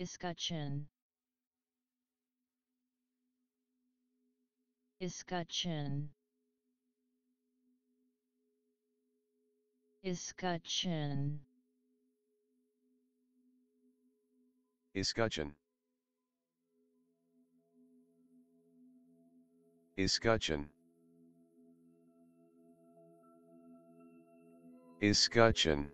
Escutcheon Escutcheon Escutcheon Escutcheon. Escutcheon. Escutcheon.